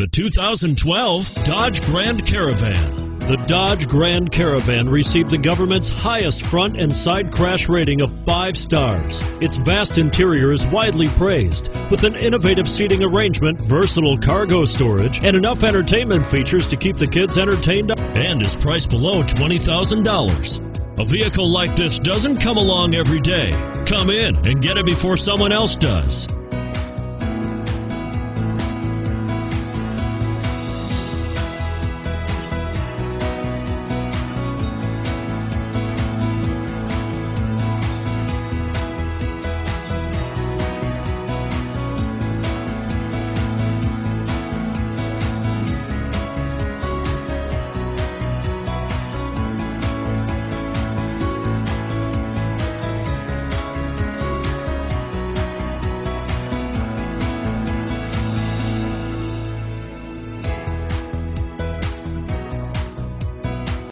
The 2012 Dodge Grand Caravan. The Dodge Grand Caravan received the government's highest front and side crash rating of five stars. Its vast interior is widely praised, with an innovative seating arrangement, versatile cargo storage, and enough entertainment features to keep the kids entertained, and is priced below $20,000. A vehicle like this doesn't come along every day. Come in and get it before someone else does.